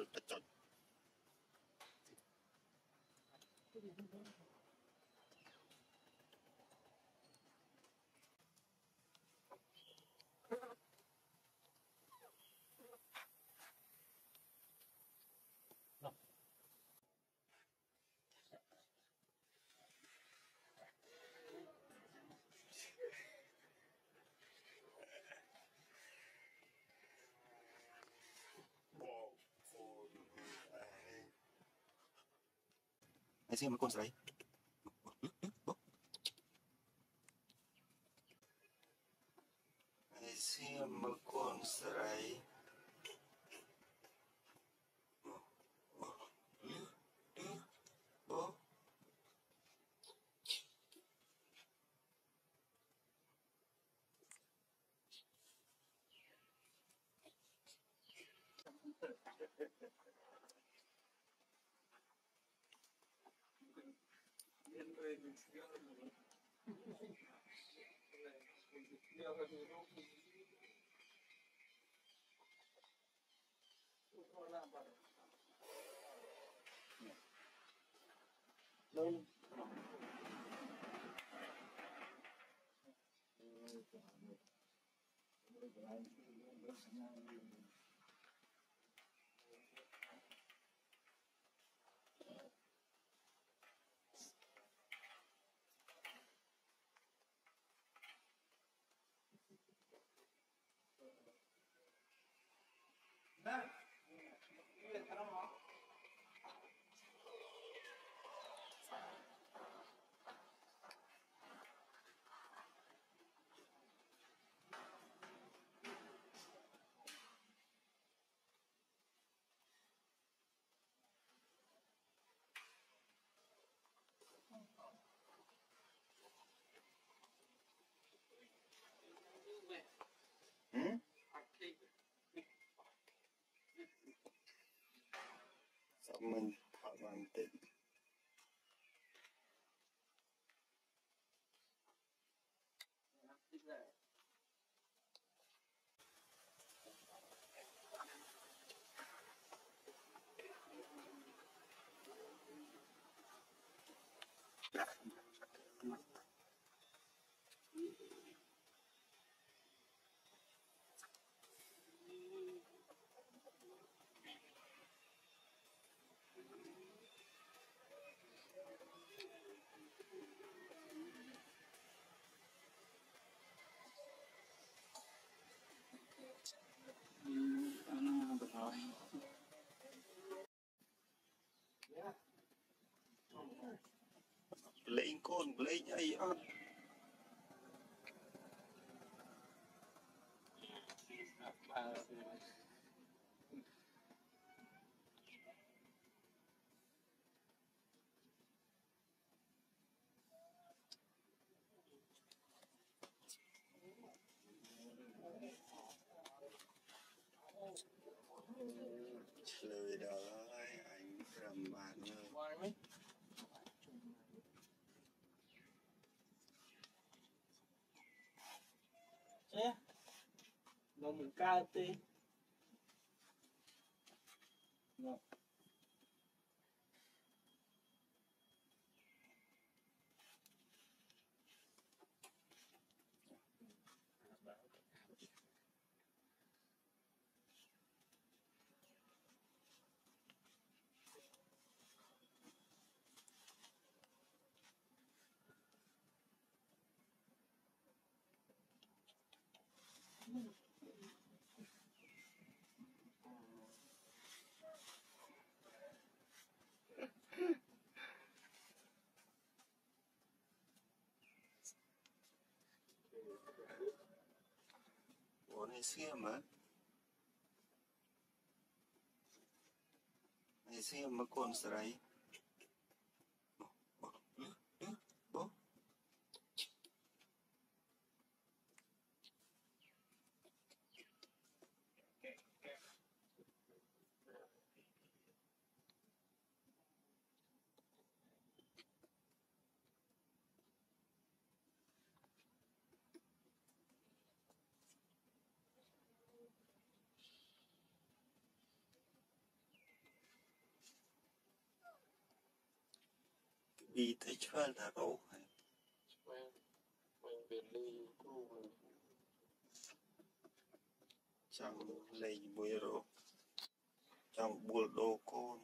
아, Hãy xem một con. Lên Hmm? Sao mình លេងកូនលេងអីអត់ Mà Mm-hmm. Por encima. Encima con strike. Itechfaldarow Trong lình bùi rộp Trong buồn đô con.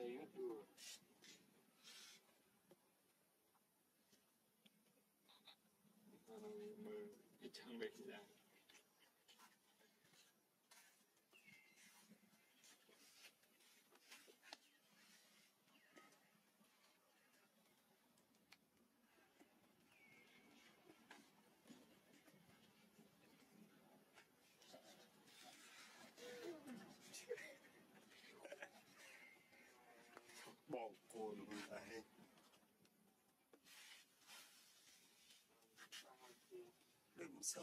YouTube. 이창백이장 cô bỏ ai đừng sợ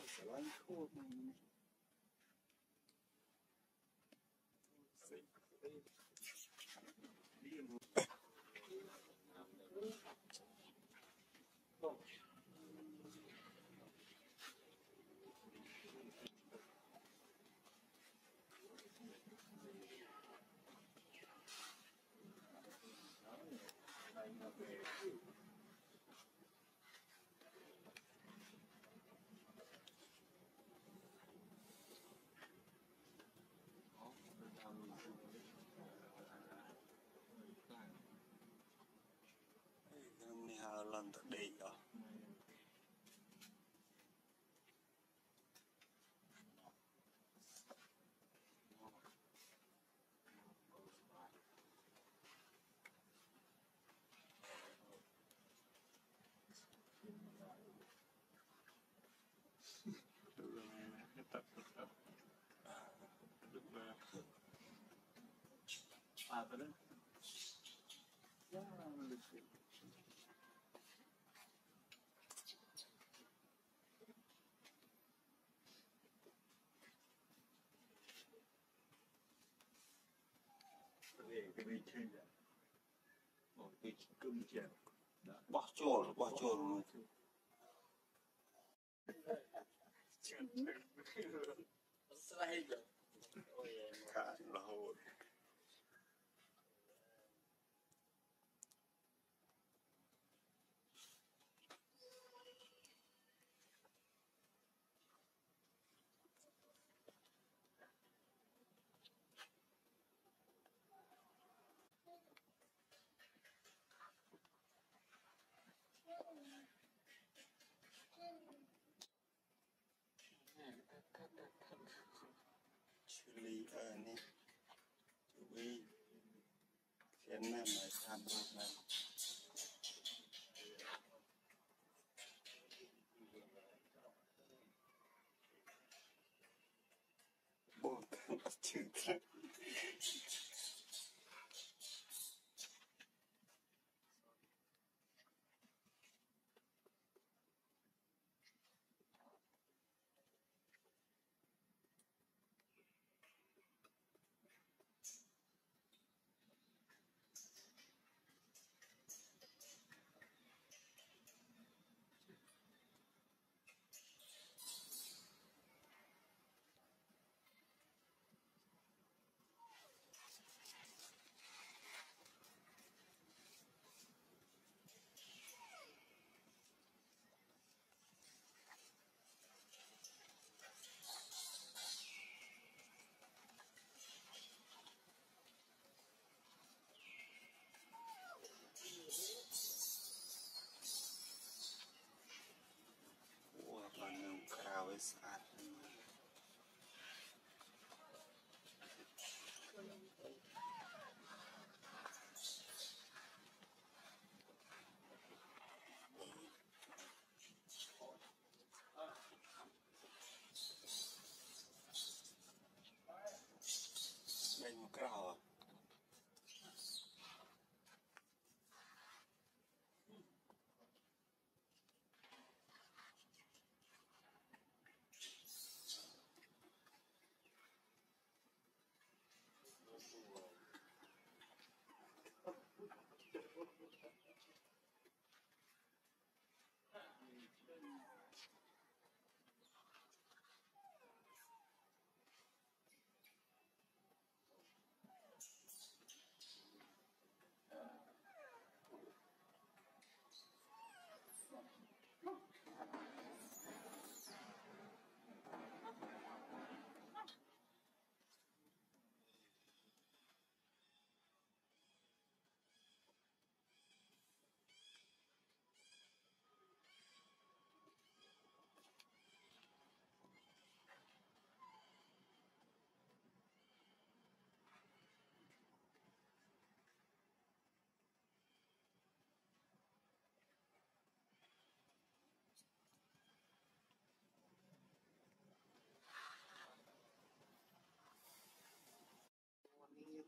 how long the day. Về cái bên trên này. Một cái cơm chèo. Đó. bỏ chồn bỏ chồn Sai rồi. cả Julie, uh, Julie, Vietnam, I can't remember. guys. I uh,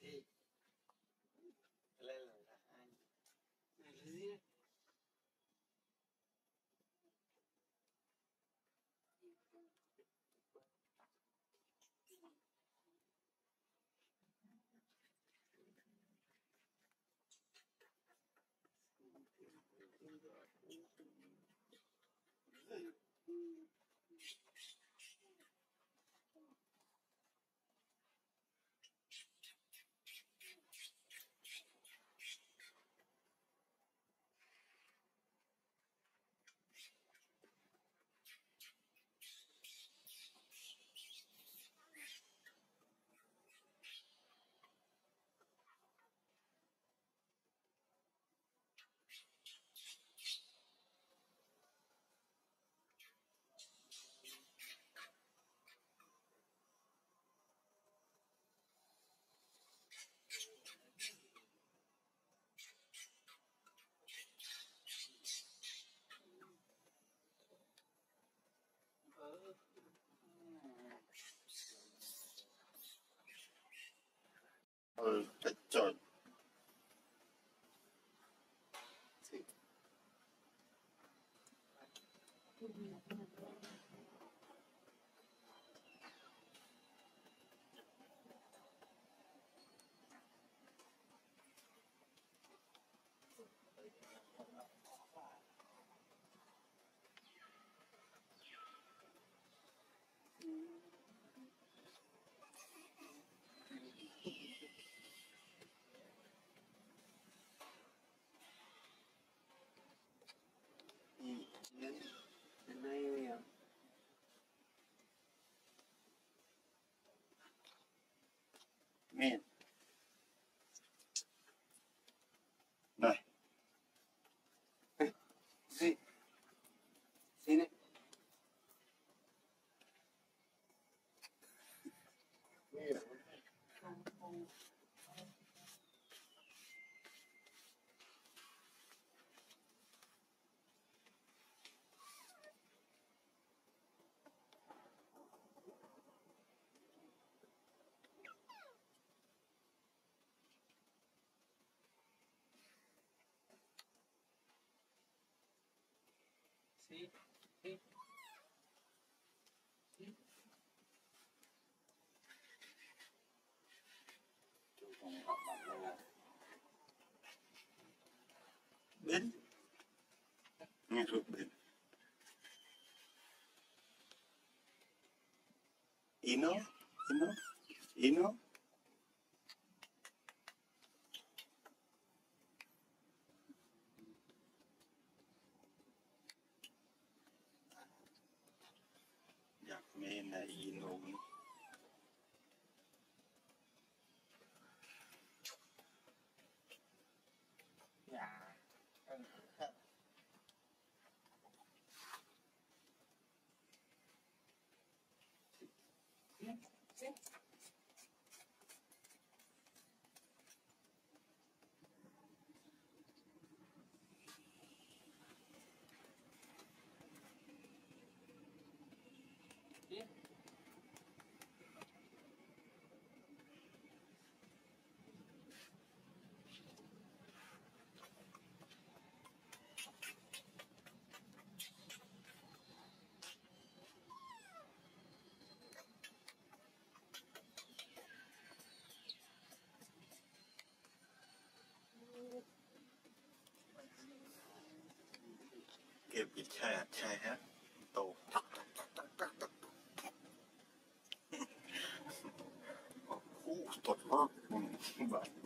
Sí. La. again, and I am. ben, si si Ben. Ben Ino Ino Ino Yeah. เก็บอีกแช่แช่ฮะโตคู่ตดมากแบบ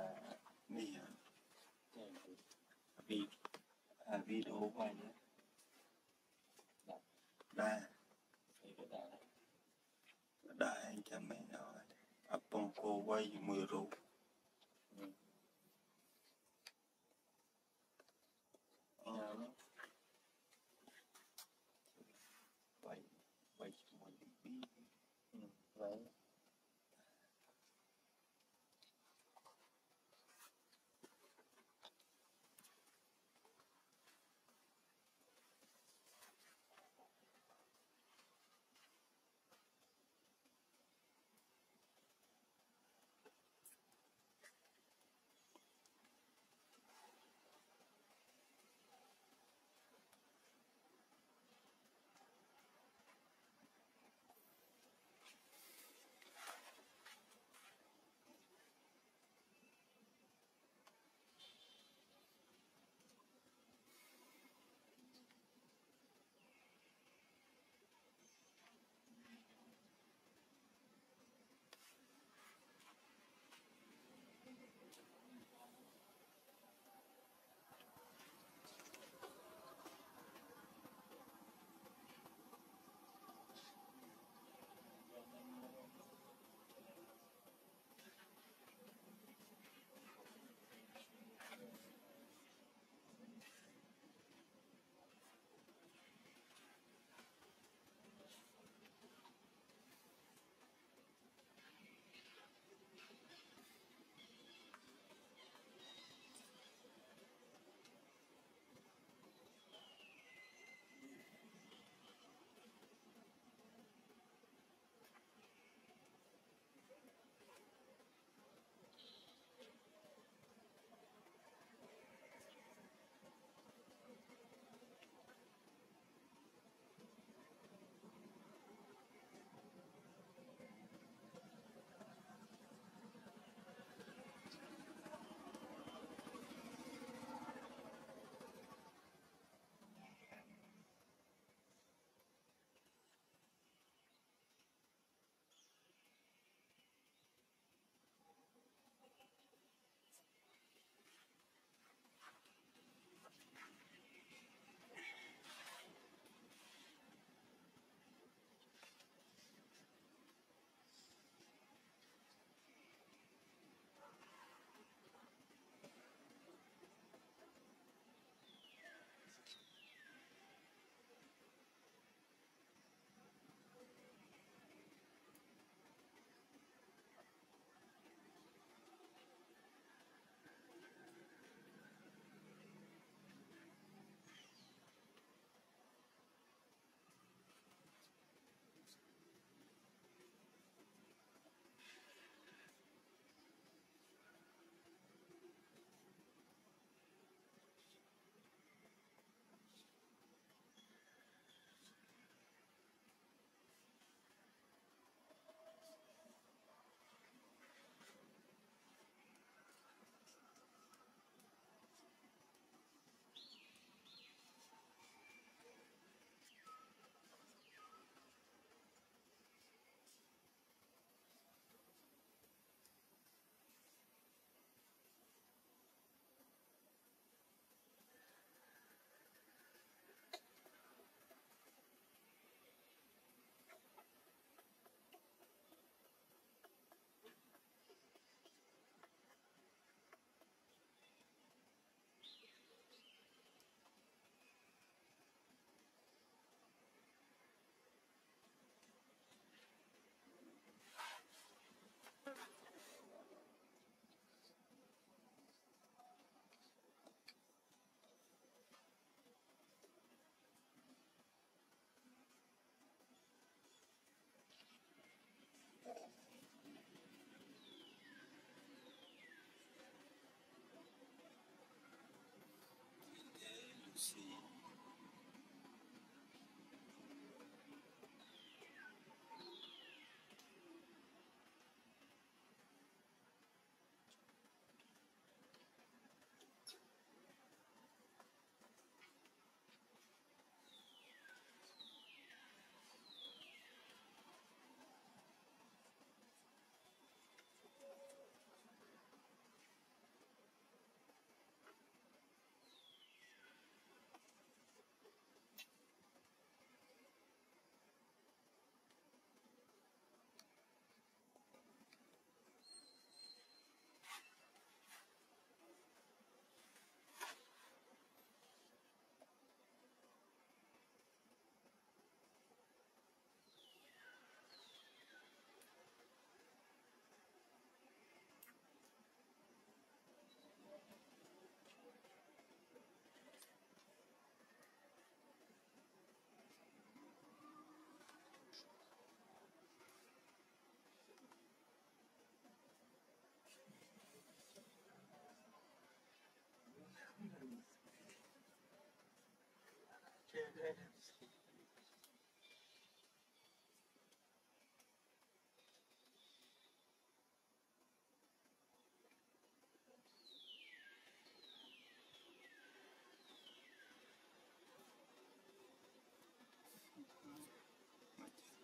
uh, vi, uh, nè, quay nhé. Đa, thì cái đó đa anh cha mẹ nói. Apong cô quay mười ru. Yeah.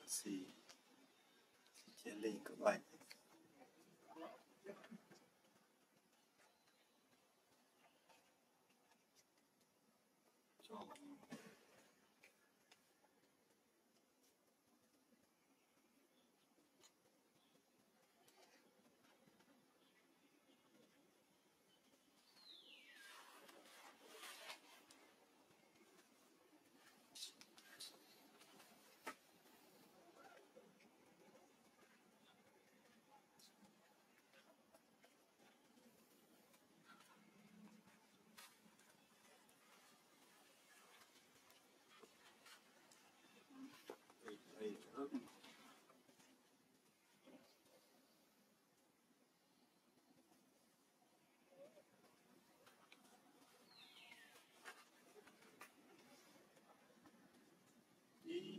是一间另一个外面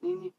你你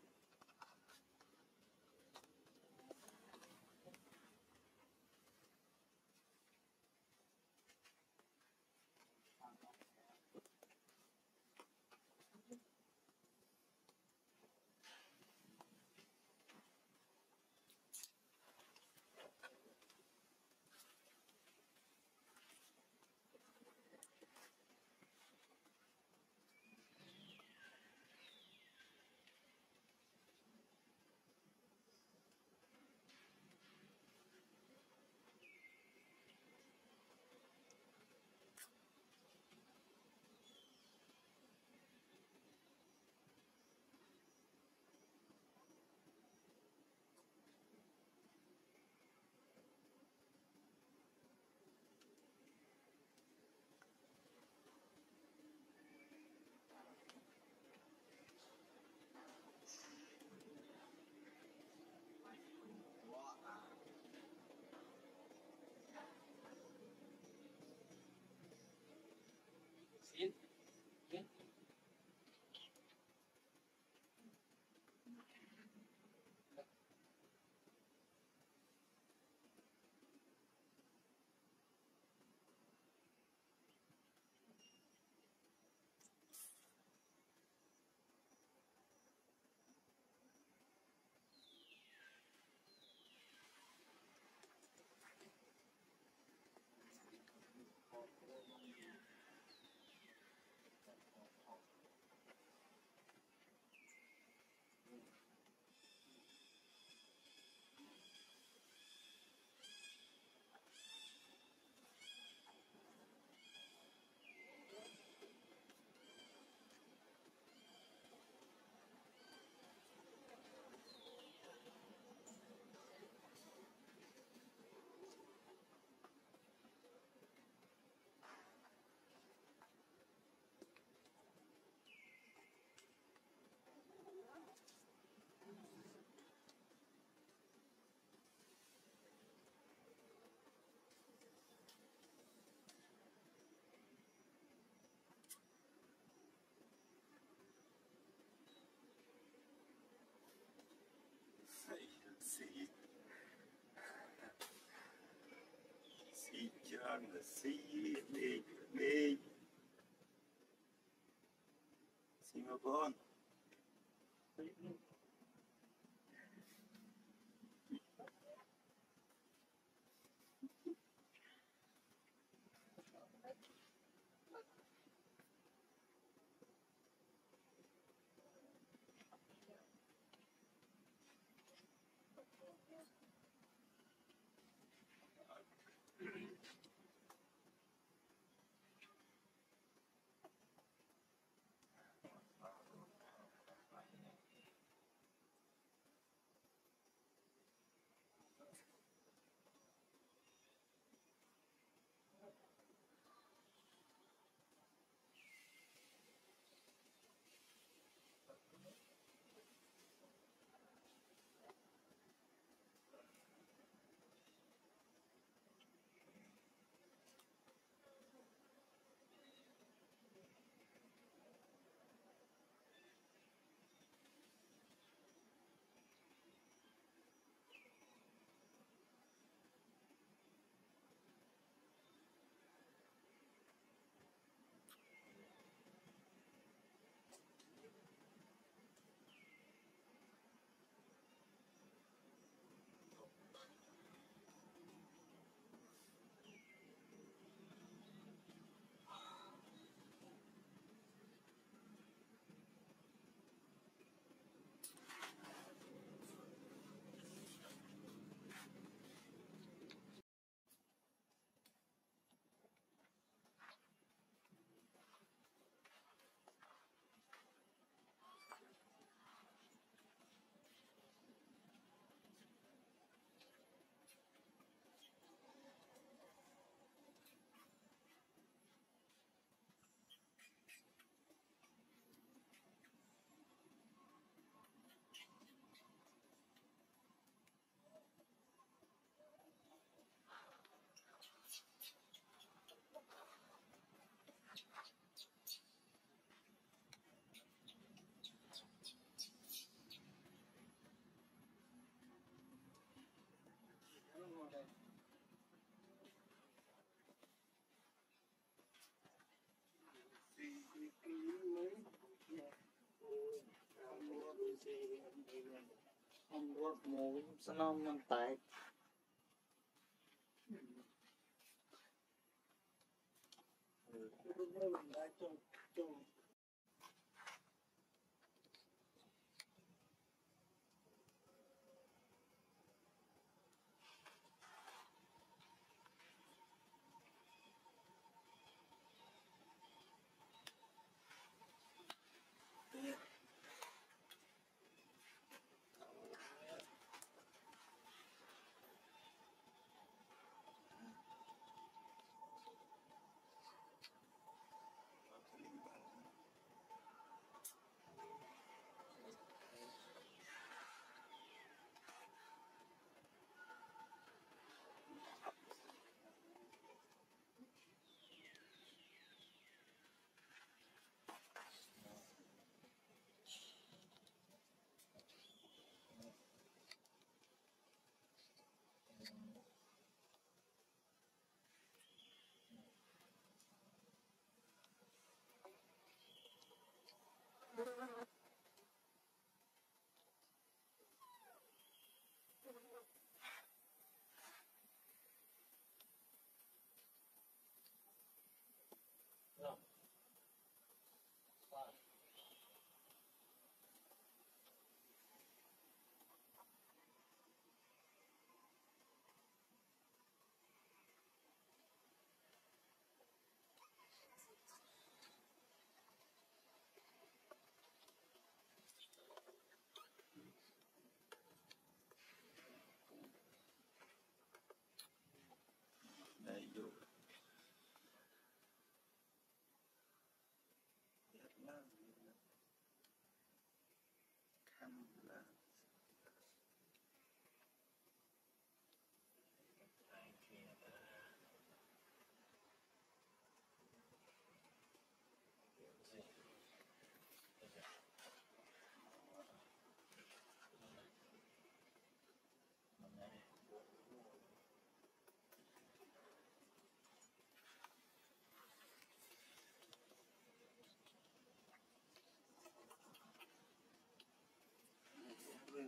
xí mà and work more salamat tayo.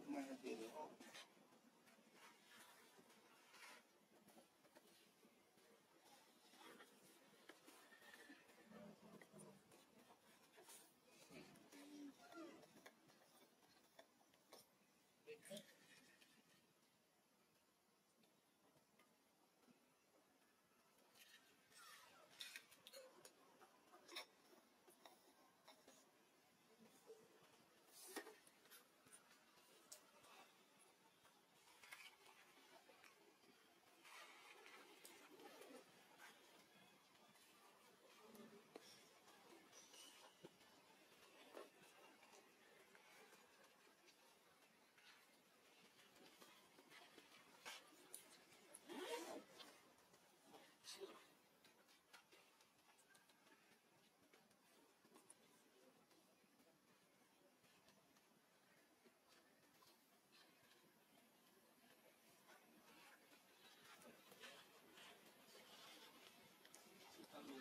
Buenos.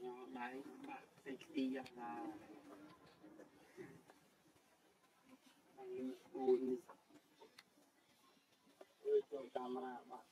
ញ៉ាំដៃបាក់ផ្សេងខ្ទីយ៉ាងណាហើយគូនេះអឺចូលកាមេរ៉ាបាទ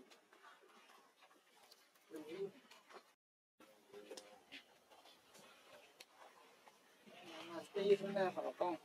这一分带好棒。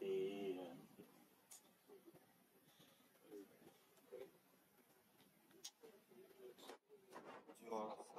Đi ra là ui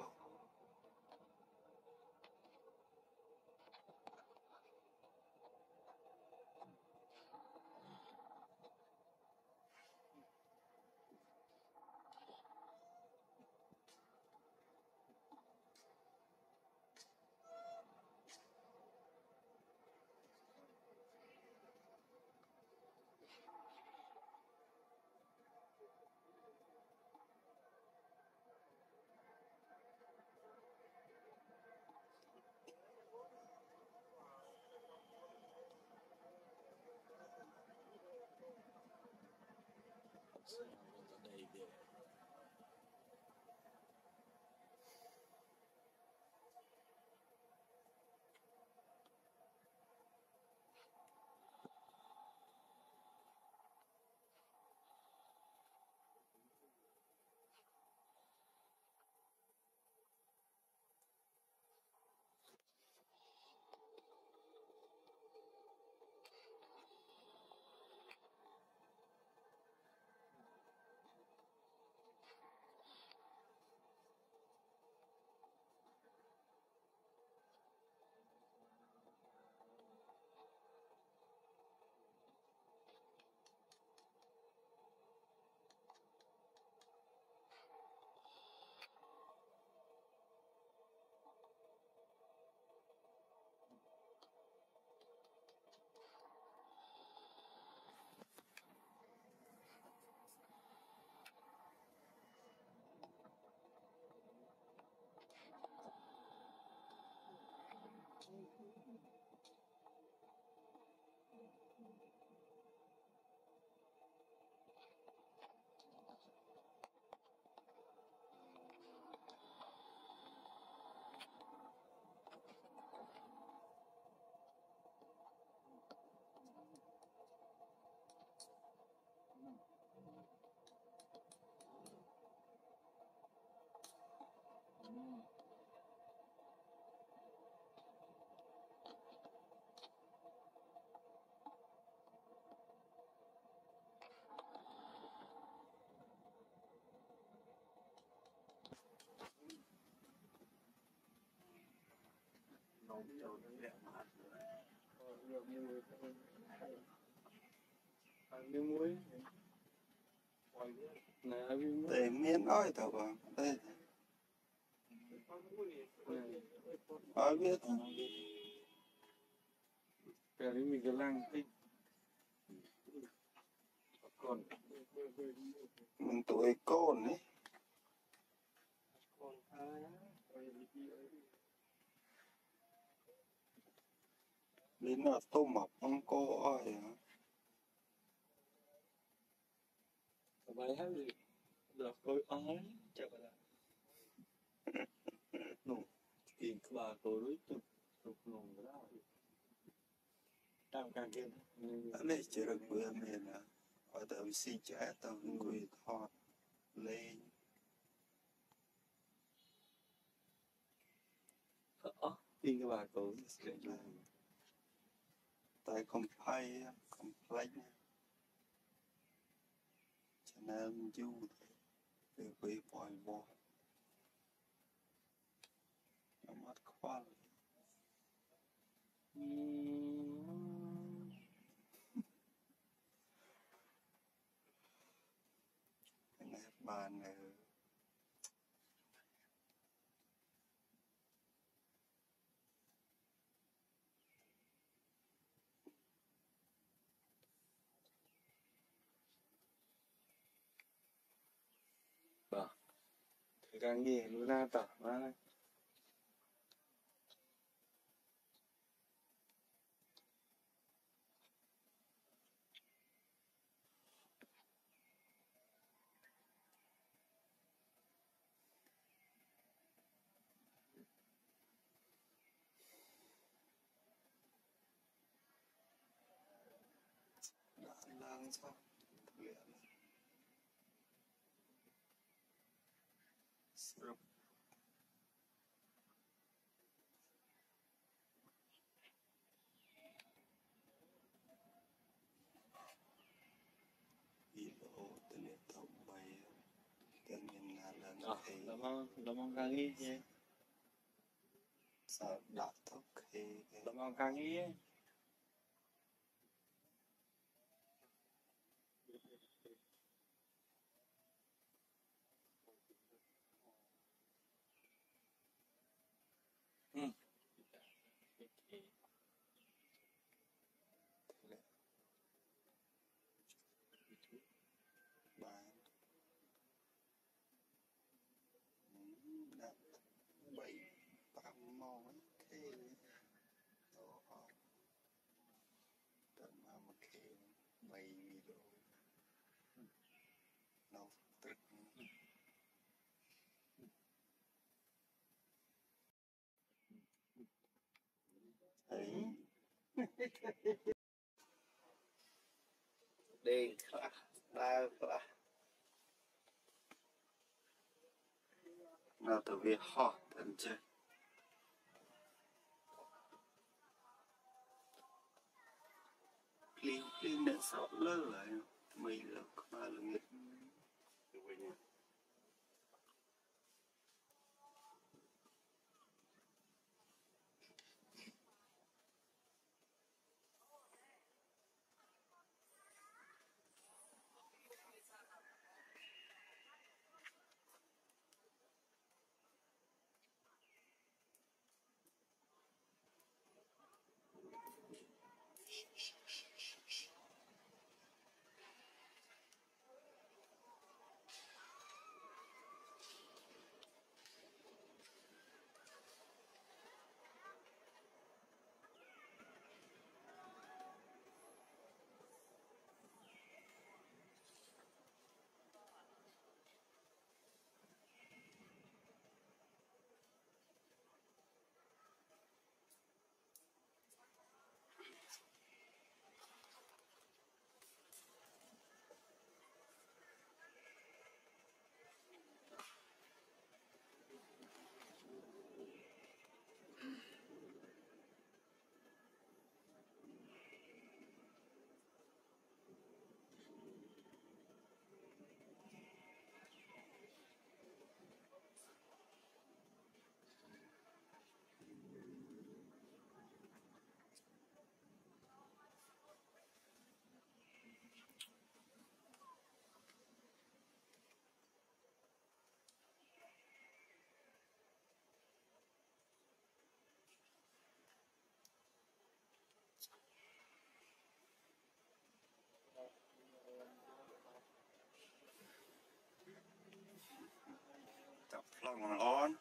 không cho những việc mà nhiều để miếng nói tao còn đây. Ai biết cái mình cái lăng còn mình tuổi con đấy Lín là tô mập ông cô ơi à, Tụi bay hát gì? Là tôi ái Chào bà là Nụ. Tiền của bà tôi đối tục Tục nùng đó Tam càng kia Anh ấy chỉ được bữa mình à Ở tờ vì trái trẻ người thọt Lên Ờ. Tiền của bà tôi Lên tới complain complain cho nên du thì bị bồi bồi nó mất quality mm. Càng nghe nó ra tỏ ra ឡើង sao Ờ, thì lamang lamang kangi ye. đã tóc khi Lamang kangi ye. Video nó tức thấy đi khá đau khá nào từ việc họ tận chơi សោតលើហើយថ្មីលើក្បាលល្ងាចទៅវិញ plug one on.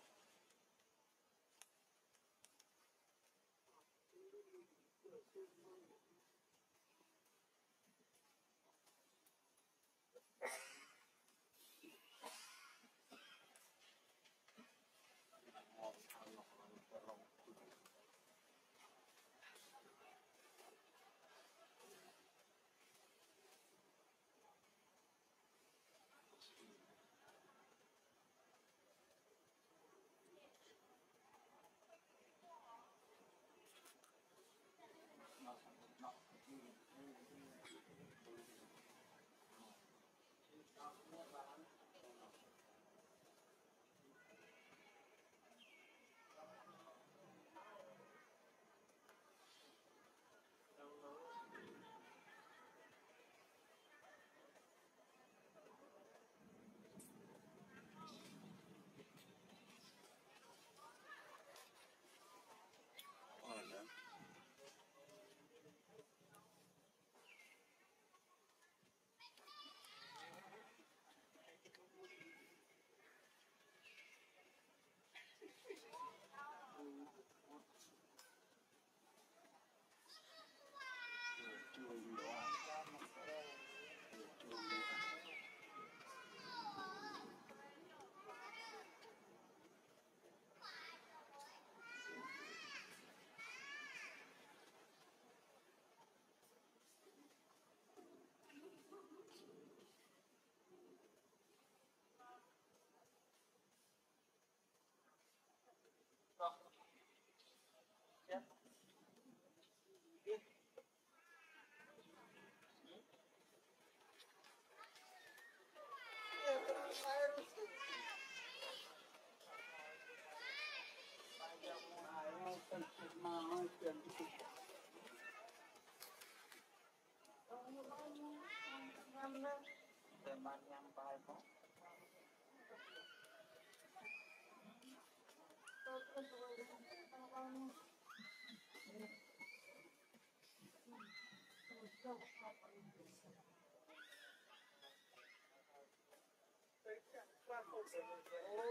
Terima kasih. baik Oh,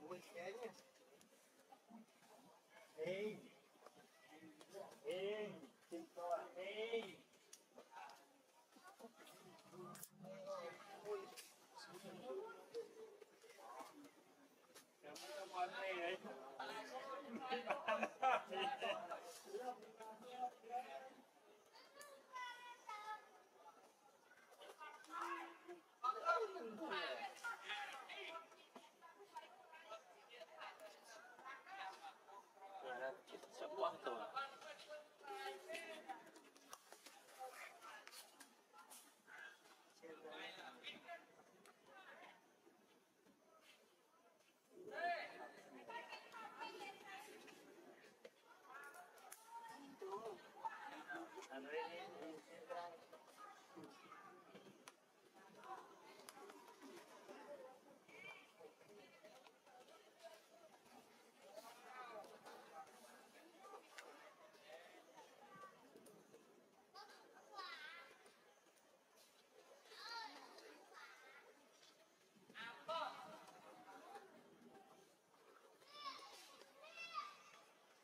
Ой, тянет. Эй, I'm really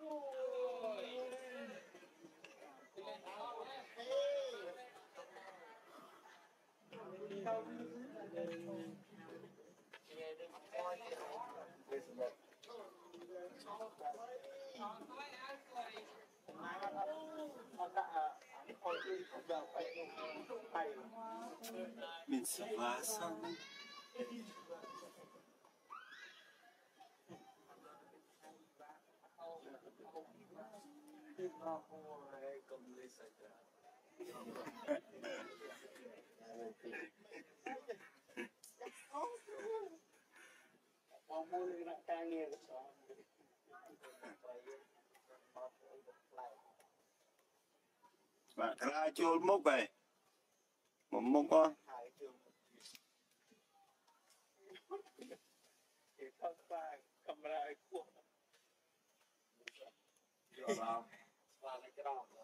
Oh. Mình sợ quá sao Mau muli nak. Bạn ra chôn mốc về Một mốc con subscribe cho kênh Ghiền Mì Gõ Để không bỏ lỡ những video hấp dẫn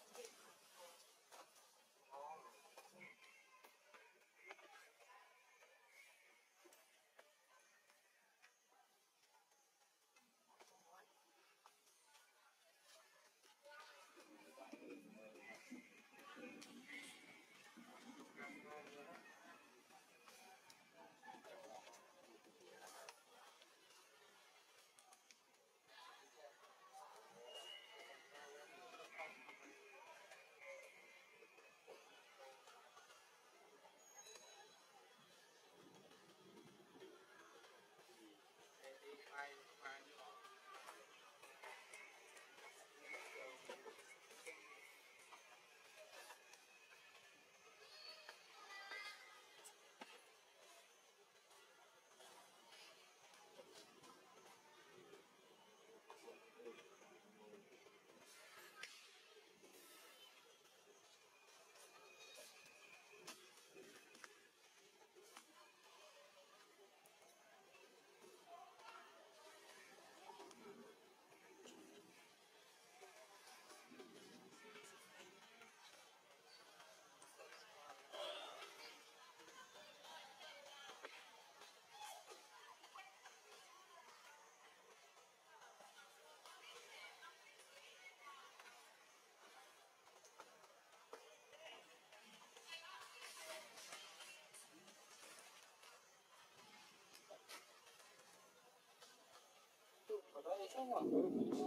我也是知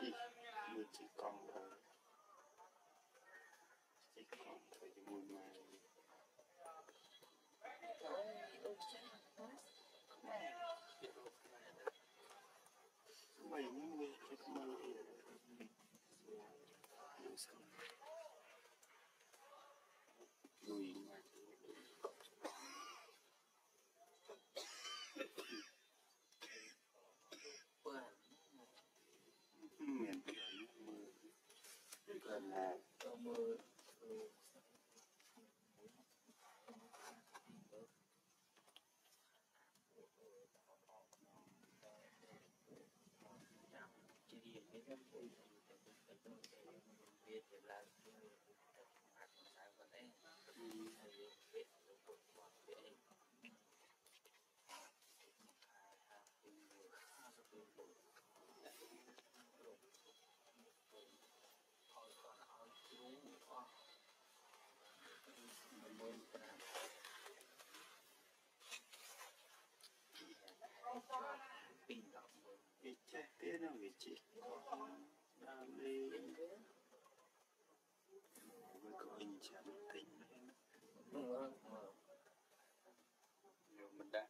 chỉ mười chỉ còn thôi chỉ còn thôi thì mùi mà mày bảy mươi cái mà mưa chỉ đi cái năm mươi cái tôi sẽ biết là mặt sao có thể biết được một mọi cái Cái chết tiết vị trí Đang đi Với có mình đã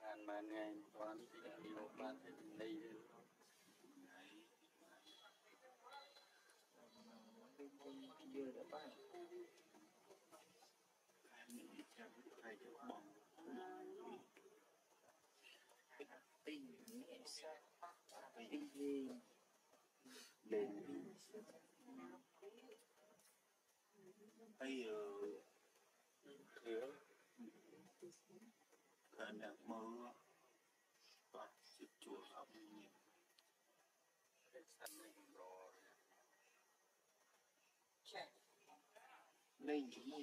Ăn mà ngày toán thì nhiều bạn thì đi chưa đã bắt Mình chẳng phải được bóng tình nhẹ sao bây giờ thiếu cả đặt mơ và sự chùa không nhiều nên chúng mua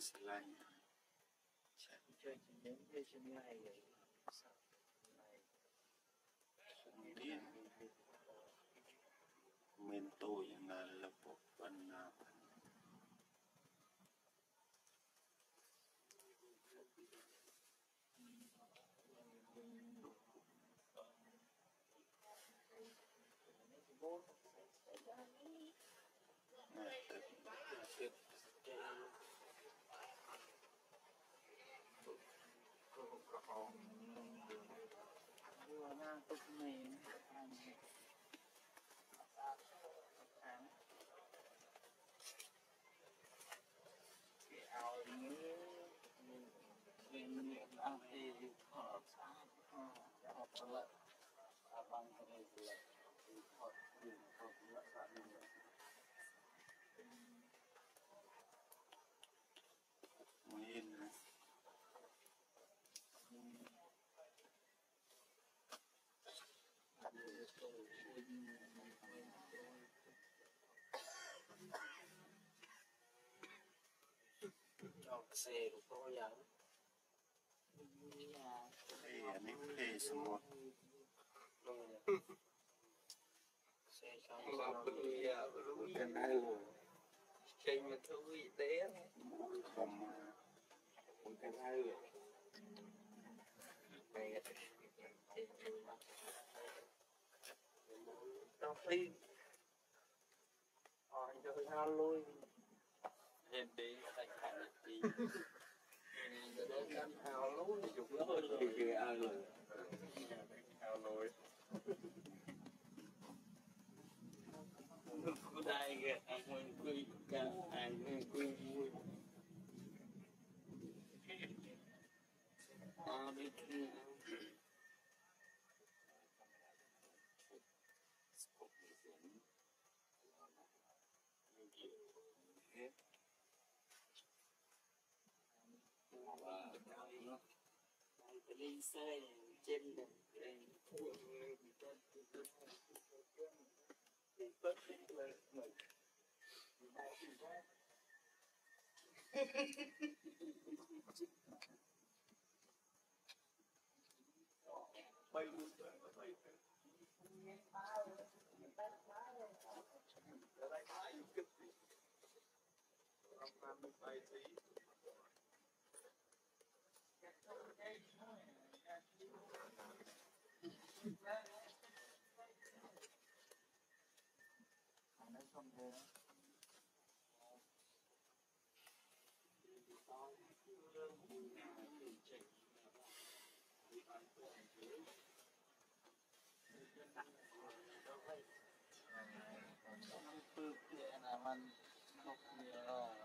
sẽ lạnh chẳng chơi chỉ đến chơi chân này rồi sao này không biết mình tôi là lập bộ phần nào bố mà tự Tuyệt vừa ngang tục mềm cái áo như mình mình ăn thì họ họ Zero pro yan. Play, may play sa mo. Wala pa niya. Huwag na lo. Siya yung matuwi. không, Kama. Huwag na lo. Nó phi. Ờ, giờ ra lôi. Kudai ke angin kui ka angin kui mui. Abi kui lên sơi này chim này bay luôn bay bay bay bay มเลยมันปึ๊บเนี่ยนะมันนกเนี่ย เป็นเมื่อนี้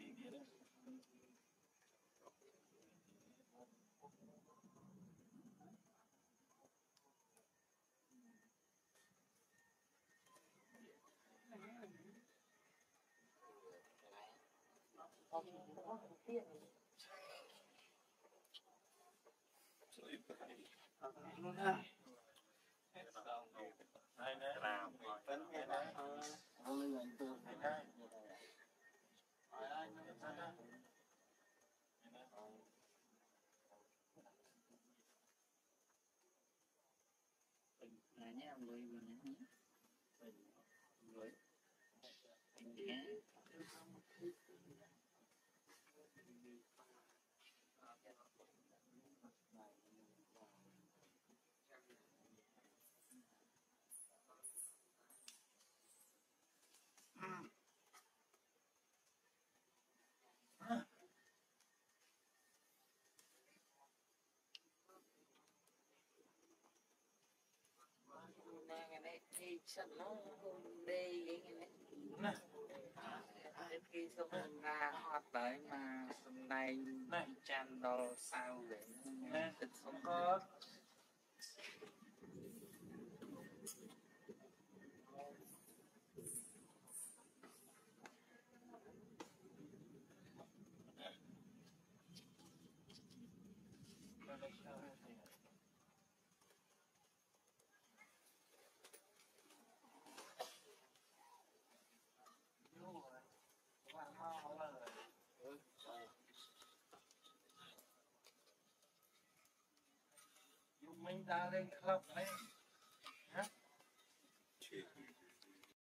có tiền luôn ha làm tính cái đó thôi, người tự cái đó. ឆ្នាំគំដីណាហើយគេសុំណាហត់ដែរមកសំដែងច័ន្ទដល់សៅវិញណាទឹកសុំគាត់ Nè. thịt sống có mình ta lên khắp đấy